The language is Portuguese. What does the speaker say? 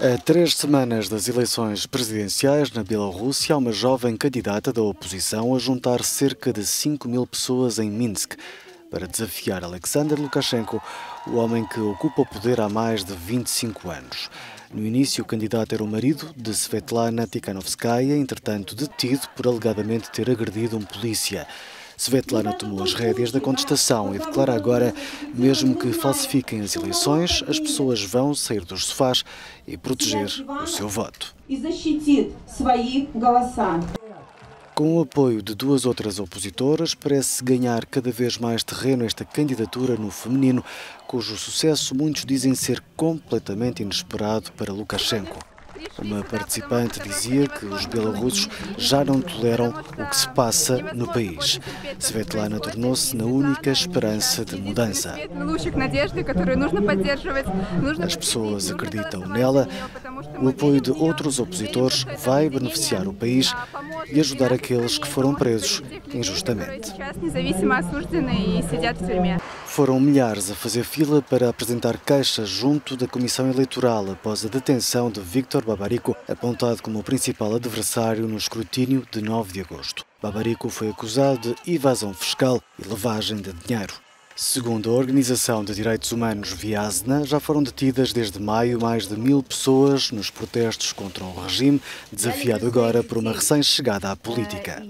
A três semanas das eleições presidenciais na Bielorrússia, há uma jovem candidata da oposição a juntar cerca de 5 mil pessoas em Minsk para desafiar Alexander Lukashenko, o homem que ocupa o poder há mais de 25 anos. No início, o candidato era o marido de Svetlana Tikhanovskaya, entretanto detido por alegadamente ter agredido um polícia. Svetlana tomou as rédeas da contestação e declara agora, mesmo que falsifiquem as eleições, as pessoas vão sair dos sofás e proteger o seu voto. Com o apoio de duas outras opositoras, parece ganhar cada vez mais terreno esta candidatura no feminino, cujo sucesso muitos dizem ser completamente inesperado para Lukashenko. Uma participante dizia que os belorussos já não toleram o que se passa no país. Svetlana tornou-se na única esperança de mudança. As pessoas acreditam nela. O apoio de outros opositores vai beneficiar o país e ajudar aqueles que foram presos injustamente. Foram milhares a fazer fila para apresentar queixas junto da Comissão Eleitoral após a detenção de Victor Babarico, apontado como o principal adversário no escrutínio de 9 de agosto. Babarico foi acusado de evasão fiscal e lavagem de dinheiro. Segundo a Organização de Direitos Humanos Viasna, já foram detidas desde maio mais de mil pessoas nos protestos contra o regime, desafiado agora por uma recém-chegada à política.